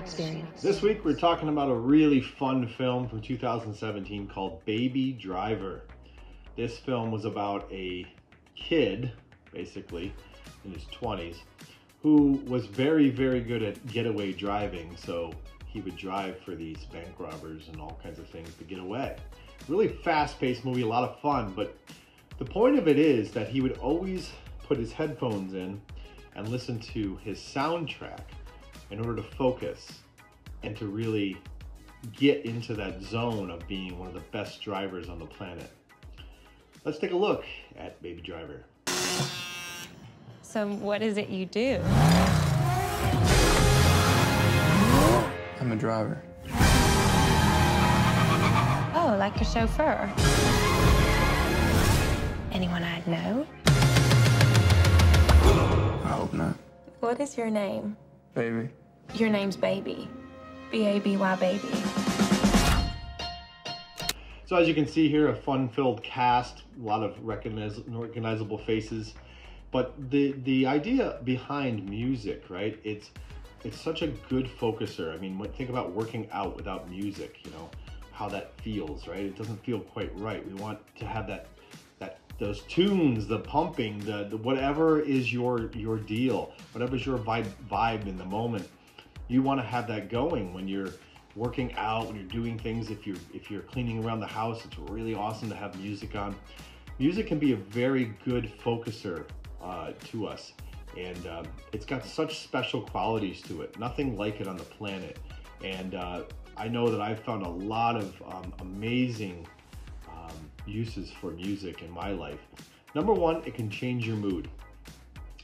Experience. This week we're talking about a really fun film from 2017 called Baby Driver. This film was about a kid, basically, in his 20s, who was very, very good at getaway driving. So he would drive for these bank robbers and all kinds of things to get away. Really fast paced movie, a lot of fun, but the point of it is that he would always put his headphones in and listen to his soundtrack in order to focus and to really get into that zone of being one of the best drivers on the planet. Let's take a look at Baby Driver. So, what is it you do? I'm a driver. Oh, like a chauffeur. Anyone I'd know? I hope not. What is your name? Baby. Your name's Baby. B A B Y Baby. So as you can see here, a fun-filled cast, a lot of recogniz- recognizable faces. But the the idea behind music, right? It's it's such a good focuser. I mean, think about working out without music. You know how that feels, right? It doesn't feel quite right. We want to have that that those tunes, the pumping, the, the whatever is your your deal, whatever's your vibe vibe in the moment. You want to have that going when you're working out, when you're doing things. If you're if you're cleaning around the house, it's really awesome to have music on. Music can be a very good focuser uh, to us, and um, it's got such special qualities to it. Nothing like it on the planet, and uh, I know that I've found a lot of um, amazing uses for music in my life. Number one, it can change your mood.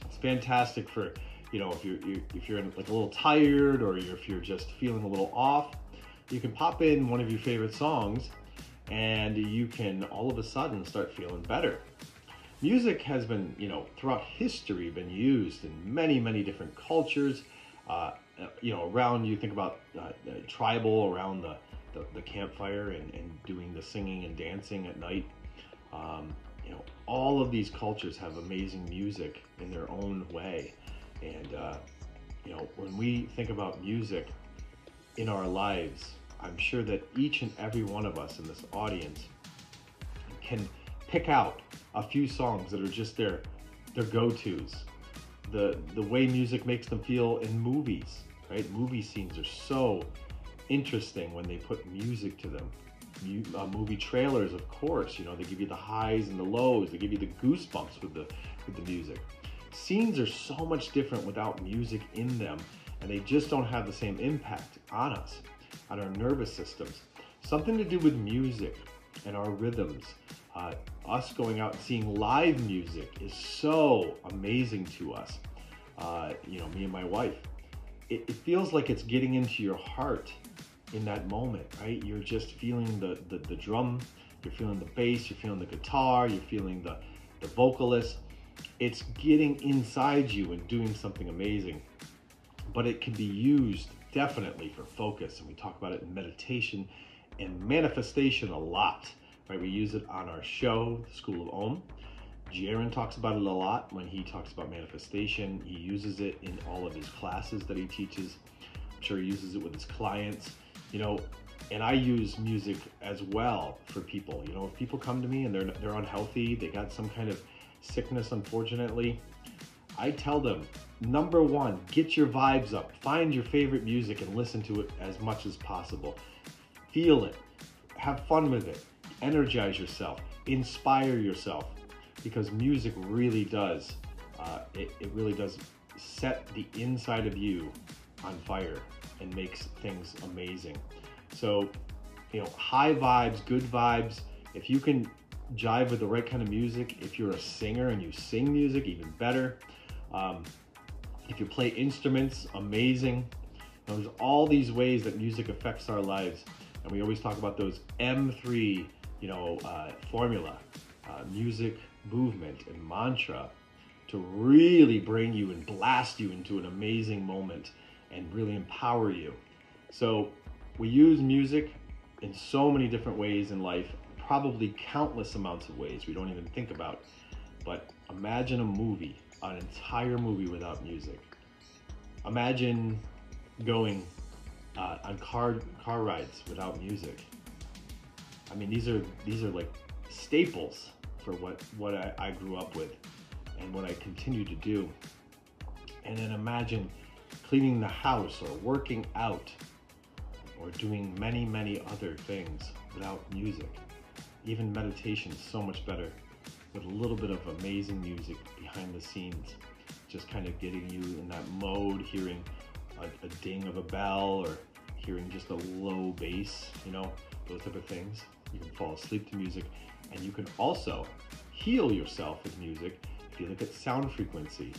It's fantastic for you know if you're, you if you're like a little tired or you're, if you're just feeling a little off, you can pop in one of your favorite songs, and you can all of a sudden start feeling better. Music has been you know throughout history been used in many many different cultures. Uh, you know around you think about uh, tribal around the the, the campfire and, and, doing the singing and dancing at night. Um, you know, all of these cultures have amazing music in their own way. And, uh, you know, when we think about music in our lives, I'm sure that each and every one of us in this audience can pick out a few songs that are just their their go-tos. The the way music makes them feel in movies, right? Movie scenes are so interesting when they put music to them. uh, movie trailers, of course, you know, they give you the highs and the lows. They give you the goosebumps with the with the music. Scenes are so much different without music in them, and they just don't have the same impact on us, on our nervous systems. Something to do with music and our rhythms. Uh, us going out and seeing live music is so amazing to us. Uh, you know, me and my wife. It, it feels like it's getting into your heart in that moment, right? You're just feeling the, the, the drum, you're feeling the bass, you're feeling the guitar, you're feeling the, the vocalist. It's getting inside you and doing something amazing. But it can be used definitely for focus. And we talk about it in meditation and manifestation a lot, right? We use it on our show, the School of Om. Jaron talks about it a lot when he talks about manifestation. He uses it in all of his classes that he teaches. I'm sure he uses it with his clients you know, and I use music as well for people. You know, if people come to me and they're they're unhealthy, they got some kind of sickness, unfortunately, I tell them number one, get your vibes up. Find your favorite music and listen to it as much as possible. Feel it. Have fun with it. Energize yourself. Inspire yourself. Because music really does, uh, it, it really does set the inside of you on fire and makes things amazing. So, you know, high vibes, good vibes. If you can jive with the right kind of music, if you're a singer and you sing music, even better. Um, if you play instruments, amazing. There's all these ways that music affects our lives, and we always talk about those M3, you know, uh, formula, uh, music, movement, and mantra to really bring you and blast you into an amazing moment and really empower you. So we use music in so many different ways in life, probably countless amounts of ways we don't even think about. But imagine a movie, an entire movie without music. imagine going uh, on car car rides without music. I mean, these are these are like staples for what what I, I grew up with and what I continue to do. And then imagine cleaning the house or working out or doing many many other things without music. Even meditation is so much better with a little bit of amazing music behind the scenes, just kind of getting you in that mode, hearing a, a ding of a bell or hearing just a low bass, you know, those type of things. You can fall asleep to music, and you can also heal yourself with music if you look at sound frequency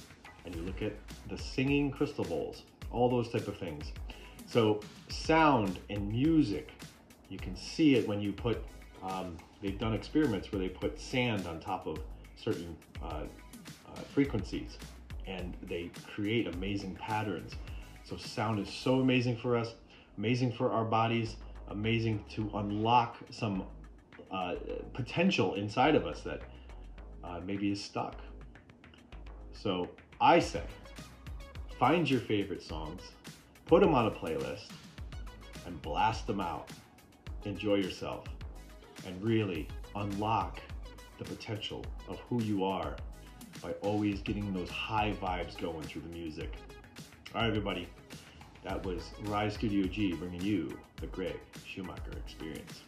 and you look at the singing crystal bowls, all those type of things. So sound and music, you can see it when you put. Um, they've done experiments where they put sand on top of certain uh, uh, frequencies, and they create amazing patterns. So sound is so amazing for us, amazing for our bodies, amazing to unlock some uh, potential inside of us that uh, maybe is stuck. So I say, find your favorite songs, put them on a playlist, and blast them out. Enjoy yourself, and really unlock the potential of who you are by always getting those high vibes going through the music. All right, everybody. That was Rise Studio G bringing you the Greg Schumacher experience.